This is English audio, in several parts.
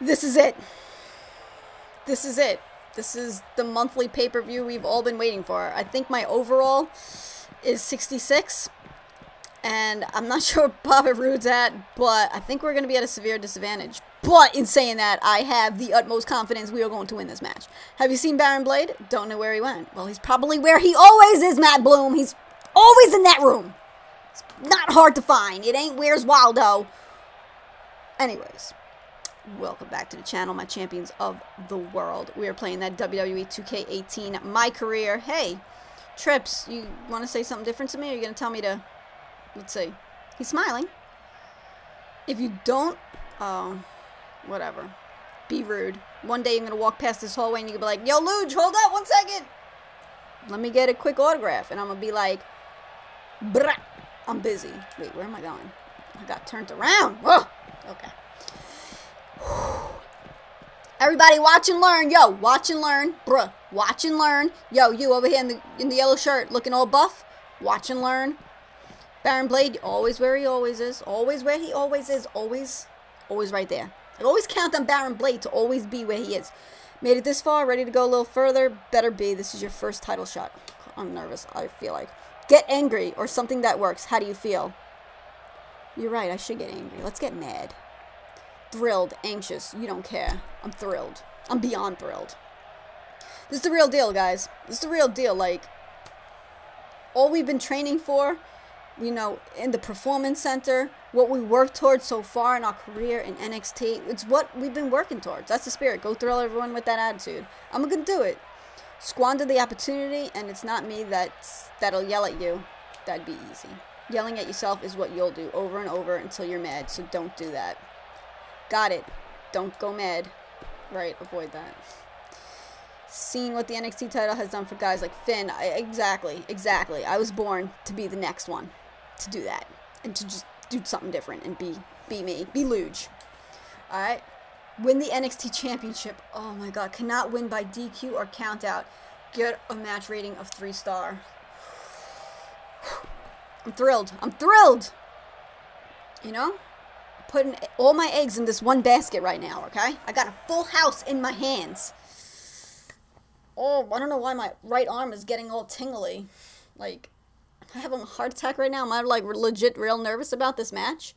This is it. This is it. This is the monthly pay-per-view we've all been waiting for. I think my overall is 66. And I'm not sure where Bobby Roode's at, but I think we're going to be at a severe disadvantage. But in saying that, I have the utmost confidence we are going to win this match. Have you seen Baron Blade? Don't know where he went. Well, he's probably where he always is, Matt Bloom. He's always in that room. It's not hard to find. It ain't Where's Waldo. Anyways, welcome back to the channel, my champions of the world. We are playing that WWE 2K18 My Career. Hey, Trips, you want to say something different to me? Or you going to tell me to... Let's see. He's smiling. If you don't... Oh, whatever. Be rude. One day you're going to walk past this hallway and you're going to be like, Yo, Luge, hold up one second. Let me get a quick autograph. And I'm going to be like, Bruh, I'm busy. Wait, where am I going? I got turned around. Whoa. Okay. Everybody watch and learn. Yo, watch and learn. Bruh, watch and learn. Yo, you over here in the, in the yellow shirt looking all buff. Watch and learn. Baron Blade, always where he always is. Always where he always is. Always, always right there. I always count on Baron Blade to always be where he is. Made it this far, ready to go a little further. Better be. This is your first title shot. I'm nervous, I feel like. Get angry or something that works. How do you feel? You're right, I should get angry. Let's get mad. Thrilled, anxious, you don't care. I'm thrilled. I'm beyond thrilled. This is the real deal, guys. This is the real deal. Like, all we've been training for, you know, in the performance center, what we worked towards so far in our career in NXT, it's what we've been working towards. That's the spirit. Go thrill everyone with that attitude. I'm to do it. Squander the opportunity, and it's not me that's, that'll yell at you. That'd be easy. Yelling at yourself is what you'll do over and over until you're mad, so don't do that. Got it. Don't go mad. Right, avoid that. Seeing what the NXT title has done for guys like Finn, I, exactly, exactly. I was born to be the next one, to do that, and to just do something different and be be me, be Luge. All right, win the NXT Championship. Oh my God, cannot win by DQ or count out. Get a match rating of three star. I'm thrilled. I'm thrilled. You know putting all my eggs in this one basket right now, okay? I got a full house in my hands. Oh, I don't know why my right arm is getting all tingly. Like, I have a heart attack right now. Am I, like, legit real nervous about this match?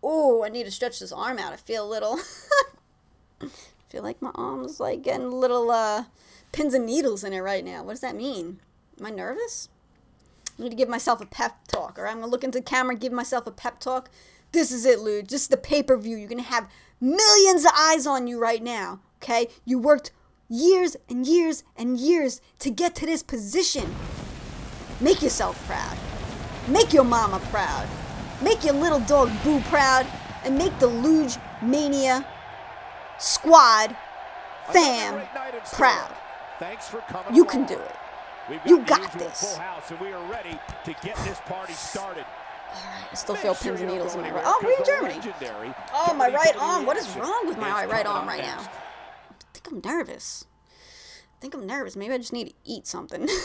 Oh, I need to stretch this arm out. I feel a little... I feel like my arm's, like, getting little, uh, pins and needles in it right now. What does that mean? Am I nervous? I need to give myself a pep talk, or I'm going to look into the camera give myself a pep talk. This is it, Luge. Just the pay-per-view. You're going to have millions of eyes on you right now, okay? You worked years and years and years to get to this position. Make yourself proud. Make your mama proud. Make your little dog Boo proud. And make the Luge Mania squad fam proud. You can do it. You got this. I still feel pins and needles in my right. Oh, we're in Germany. Oh, my right arm. What is wrong with my right arm right now? I think I'm nervous. I think I'm nervous. Maybe I just need to eat something.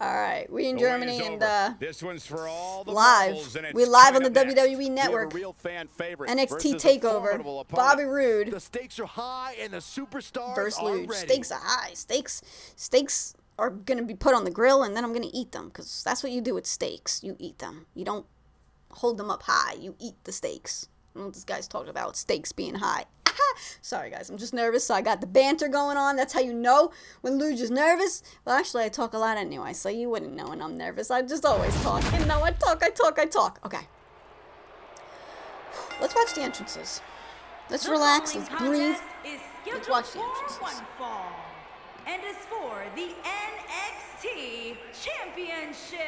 all right, we in Germany and uh, this one's for all the live. We live on the WWE Network. NXT Takeover. Bobby Roode. The stakes are high and the superstars versus Luge. Stakes are high. Stakes, stakes are going to be put on the grill and then I'm going to eat them because that's what you do with steaks. You eat them. You don't hold them up high. You eat the steaks. this guy's talking about steaks being high. Sorry, guys. I'm just nervous, so I got the banter going on. That's how you know when Luge is nervous. Well, actually, I talk a lot anyway, so you wouldn't know when I'm nervous. I just always talk. And now I talk, I talk, I talk. Okay. Let's watch the entrances. Let's relax. Let's breathe. Let's watch the entrances. And is for the NXT Championship.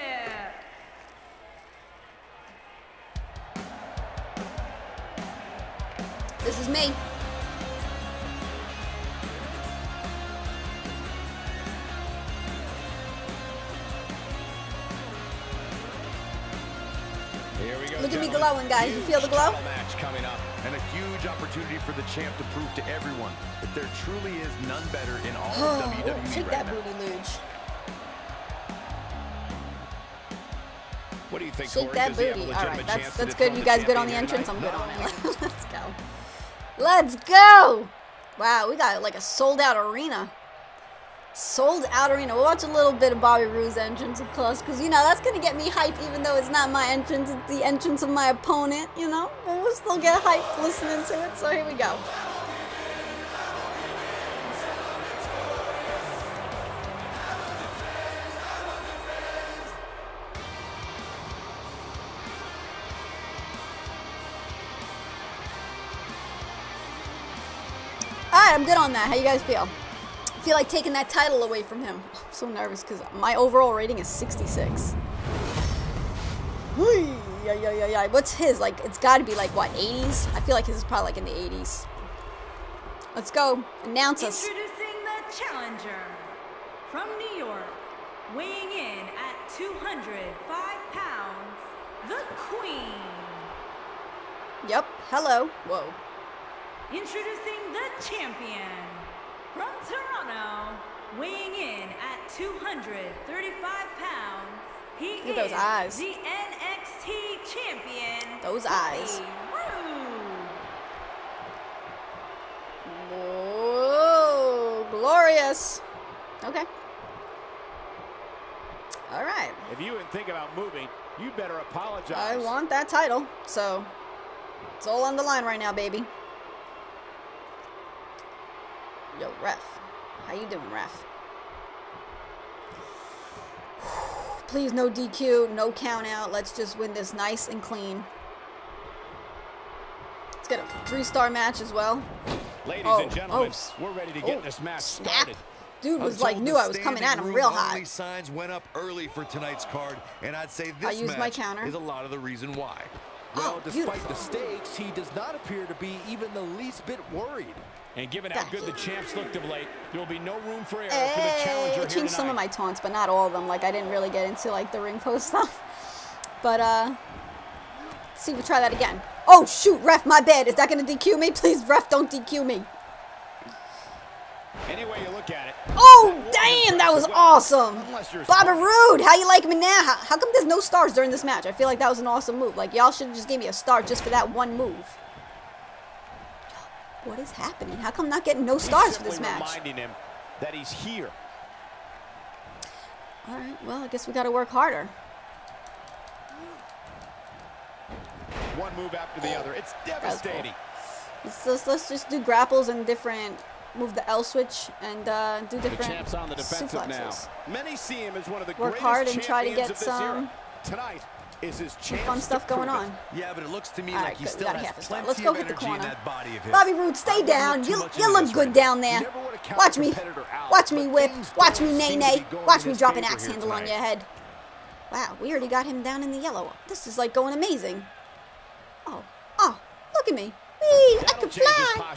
This is me. Here we go, Look at me glowing, guys. You feel the glow? Opportunity for the champ to prove to everyone that there truly is none better in all of WWE Shake right that now. booty, Luge. What do you think, Shake Corey? that Does he have a booty. All right, that's that's good. You guys good on the entrance? I'm good on it. Let's go. Let's go. Wow, we got like a sold out arena. Sold out arena. We'll watch a little bit of Bobby Roode's entrance, of course, because, you know, that's going to get me hyped, even though it's not my entrance, it's the entrance of my opponent, you know? But we'll still get hyped listening to it, so here we go. Alright, I'm good on that. How you guys feel? Feel like taking that title away from him. Oh, I'm so nervous because my overall rating is 66. Yeah, yeah, yeah, yeah. What's his? Like, it's got to be like, what, 80s? I feel like his is probably like in the 80s. Let's go. Announce us. Introducing the challenger from New York, weighing in at 205 pounds, the Queen. Yep. Hello. Whoa. Introducing the champion from Toronto, weighing in at 235 pounds. He Look at those is eyes. the NXT champion. Those Bobby eyes. Roode. Whoa. Glorious. Okay. All right. If you didn't think about moving, you better apologize. I want that title, so it's all on the line right now, baby. Yo, ref. How you doing, ref? Please, no DQ, no count out. Let's just win this nice and clean. Let's get a three-star match as well. Ladies Oh, and gentlemen, oh, we're ready to oh, get oh, this match snap. started. Dude I'm was like, knew I was coming at him real room hot. signs went up early for tonight's card, and I'd say this I this used my match counter. is a lot of the reason why. Well, Oh, despite beautiful. the stakes, he does not appear to be even the least bit worried. And given how good the champs looked of late, there will be no room for error for the Hey, challenger I here changed some of my taunts, but not all of them. Like I didn't really get into like the ring post stuff. But uh, let's see if we try that again. Oh shoot, ref, my bad. Is that gonna DQ me? Please, ref, don't DQ me. Any way you look at it. Oh that was damn, that was awesome. Bobby. Roode, how you like me now? How, how come there's no stars during this match? I feel like that was an awesome move. Like y'all should have just gave me a star just for that one move. What is happening? How come I'm not getting no stars for this match? reminding him that he's here. All right, well I guess we got to work harder. One move after the other. It's devastating. Let's, let's, let's just do grapples and different, move the L switch and uh, do different champ's on the defensive now. suplexes. Many see him as one of the Work hard and try to get some- Tonight is his chance fun stuff going prove it. on. Yeah, but it looks to me All like right, he good. Still got a has half a star. plenty Let's go of hit the energy corner. body. Bobby Roode, stay down. You, you look good right down there. Never wanna count Watch me. out, Watch me whip. Watch me nay nay. Watch me drop an axe handle on your head. Wow, we already got him down in the yellow. This is like going amazing. Oh, oh, look at me. Whee, I That'll can change his fly.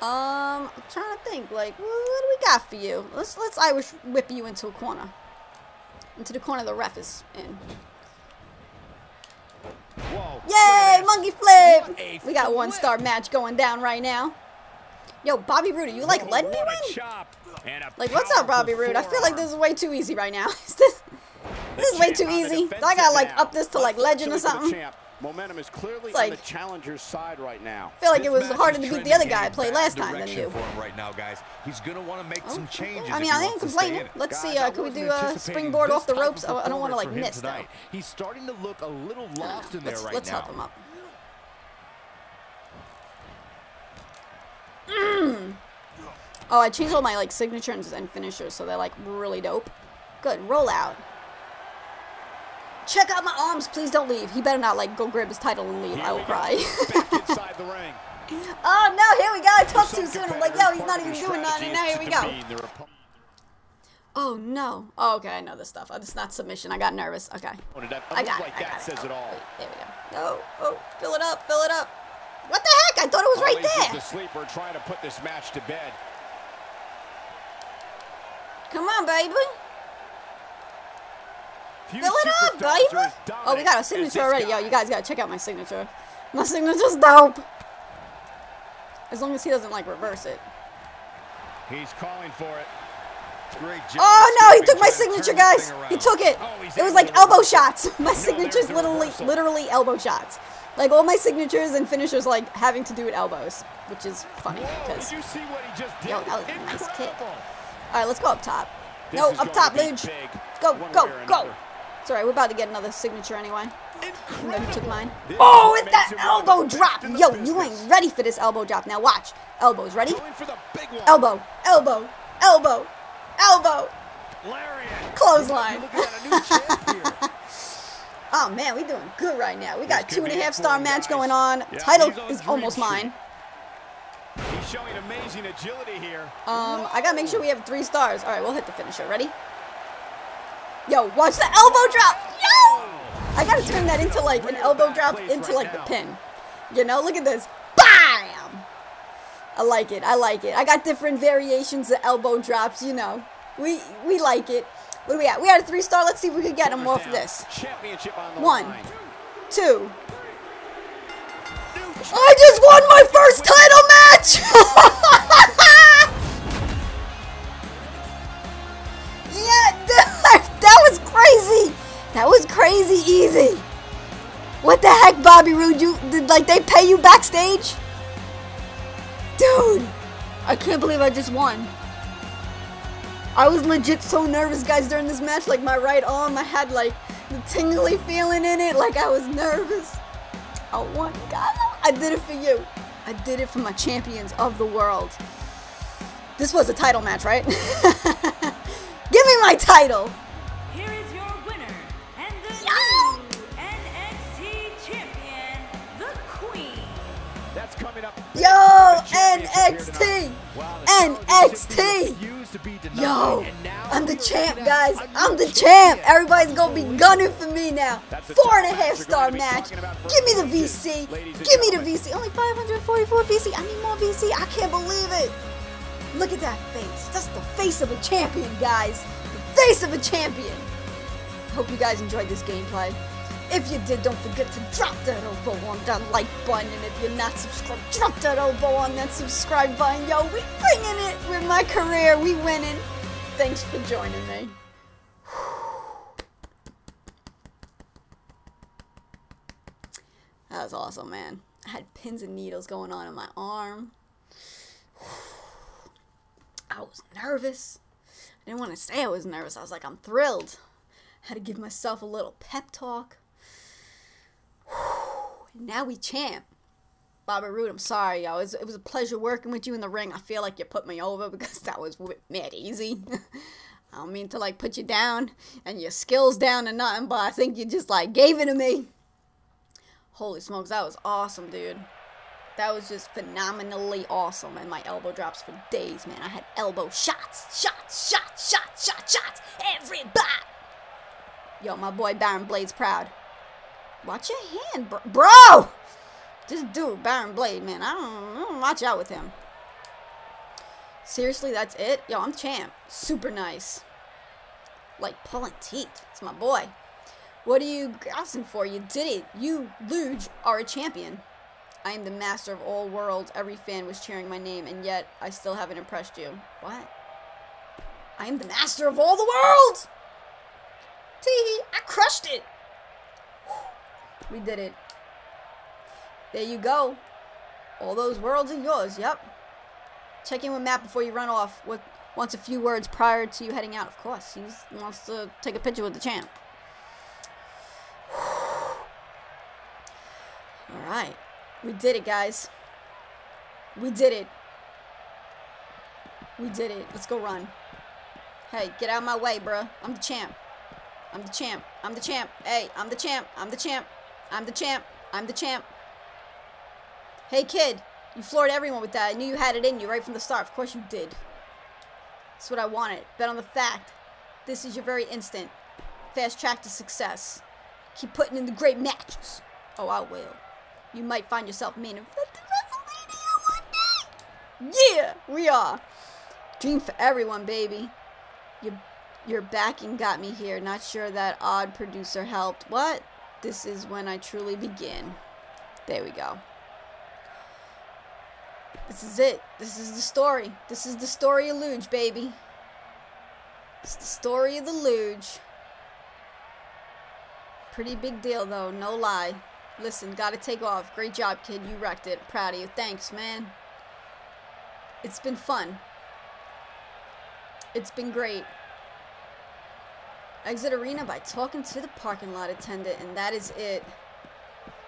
Um, I'm trying to think. Like, what do we got for you? Let's let's Irish whip you into a corner. Into the corner the ref is in. Whoa. Yay, monkey flip! We got flip. one-star match going down right now. Yo, Bobby Roode, you like letting me win? chop and a Like, what's up, Bobby Roode? I feel like this is way too easy right now. Is this, this is way too champ on the easy. I gotta like up this to like legend or something? Momentum is clearly like- on the challenger's side right now. I feel like This it was harder to beat the other guy I played last time than you. For him right now, guys. He's gonna want to make Oh, some changes. I mean, I ain't wants to stay in complaining. Let's Guys, see, uh, can we do a springboard off the ropes? I- I don't wanna, like, miss, him though. He's starting to look a little lost in there Let's, right let's now. help him up. Mm. Oh, I changed all my like signatures and finishers, so they're like really dope. Good, roll out. Check out my arms, please don't leave. He better not like go grab his title and leave. Here I will cry. The ring. oh no, here we go. I talked too soon. I'm like, yo, he's not even doing nothing. now here we go. demean their opponent. Oh no. Oh, okay, I know this stuff. Oh, it's not submission. I got nervous. Okay. I got like it. I that got it. says Oh, it all. wait, there we go. Oh, oh, fill it up, fill it up. What the heck? I thought it was right there. the sleeper trying to put this match to bed. Come on, baby. Fill it up, baby. Oh, we got a signature already. Yo, you guys gotta check out my signature. My signature's dope. As long as he doesn't like reverse it. He's calling for it. Great job. Oh no, he took my trying to turn signature, guys. He took it. Oh, It was like elbow shots. My signature's literally, literally elbow shots. Like all my signatures and finishers like having to do with elbows, which is funny because. you see what he just did? Yo, that was a nice kick. All right, let's go up top. No, up top, to Luge. Go, go, go. It's all right. We're about to get another signature anyway. He took mine. This Oh, it's that makes him one of the elbow drop. Yo, you ain't ready for this elbow drop. Now watch. Elbows, ready? Going for the big one. Elbow, elbow, elbow, elbow. Lariat. Clothesline. Looking at a new champ here. Oh man, we doing good right now. We got two and a half star match guys. going on. Yeah, Title on is almost sheet. mine. He's showing amazing agility here. Um, I gotta make sure we have three stars. All right, we'll hit the finisher. Ready? Yo, watch the elbow drop. Yo! I gotta turn that into like an elbow drop into like the pin. You know, look at this. Bam! I like it. I like it. I got different variations of elbow drops. You know, we we like it. What do we at? We had a three star. Let's see if we can get them off this. Championship One. Two. I just won my first title match! That was crazy easy. What the heck, Bobby Roode? You did like they pay you backstage? Dude, I can't believe I just won. I was legit so nervous, guys, during this match. Like my right arm, I had like the tingly feeling in it. Like I was nervous. I won. God, I did it for you. I did it for my champions of the world. This was a title match, right? Give me my title. Yo, NXT. NXT. Yo, I'm the champ, guys. I'm the champ. Everybody's gonna be gunning for me now. Four and a half star match. Give me the VC. Give me the. VC. Only 544 VC. I need more VC. I can't believe it. Look at that face. That's the face of a champion, guys. The face of a champion. Hope you guys enjoyed this gameplay. If you did, don't forget to drop that elbow on that like button. And if you're not subscribed, drop that elbow on that subscribe button. Yo, we bringing it with my career. We winning. Thanks for joining me. That was awesome, man. I had pins and needles going on in my arm. I was nervous. I didn't want to say I was nervous. I was like, I'm thrilled. had to give myself a little pep talk. Now we champ. Bobby Roode, I'm sorry, yo. It was, it was a pleasure working with you in the ring. I feel like you put me over because that was mad easy. I don't mean to like put you down and your skills down and nothing, but I think you just like gave it to me. Holy smokes, that was awesome, dude. That was just phenomenally awesome. And my elbow drops for days, man. I had elbow shots, shots, shots, shots, shots, shots. Everybody. Yo, my boy Baron Blade's proud. Watch your hand, bro. bro! This dude, Baron Blade, man. I don't, I don't watch out with him. Seriously, that's it? Yo, I'm champ. Super nice. Like pulling teeth. It's my boy. What are you asking for? You did it. You, Luge, are a champion. I am the master of all worlds. Every fan was cheering my name, and yet I still haven't impressed you. What? I am the master of all the world! Tee I crushed it! We did it. There you go. All those worlds are yours, yep. Check in with Matt before you run off. What wants a few words prior to you heading out? Of course, he wants to take a picture with the champ. All right, we did it, guys. We did it. We did it. Let's go run. Hey, get out of my way, bruh. I'm the champ. I'm the champ. I'm the champ. Hey, I'm the champ. I'm the champ. I'm the champ. I'm the champ. Hey, kid. You floored everyone with that. I knew you had it in you right from the start. Of course you did. That's what I wanted. Bet on the fact. This is your very instant. Fast track to success. Keep putting in the great matches. Oh, I will. You might find yourself main event WrestleMania one day. Yeah, we are. Dream for everyone, baby. Your, your backing got me here. Not sure that odd producer helped. What? This is when I truly begin. There we go. This is it. This is the story. This is the story of Luge, baby. It's the story of the Luge. Pretty big deal, though, no lie. Listen, gotta take off. Great job, kid. You wrecked it. Proud of you. Thanks, man. It's been fun. It's been great. Exit arena by talking to the parking lot attendant, and that is it.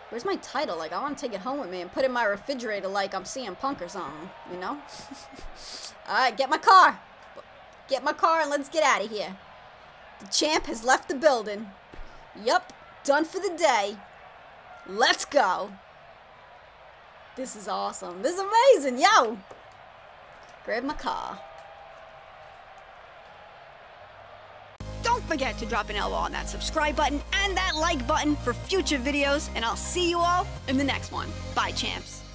Where's my title? Like, I want to take it home with me and put it in my refrigerator like I'm CM Punk or something, you know? Alright, get my car. Get my car and let's get out of here. The champ has left the building. Yup, done for the day. Let's go. This is awesome. This is amazing, yo. Grab my car. Forget to drop an elbow on that subscribe button and that like button for future videos, and I'll see you all in the next one. Bye, champs.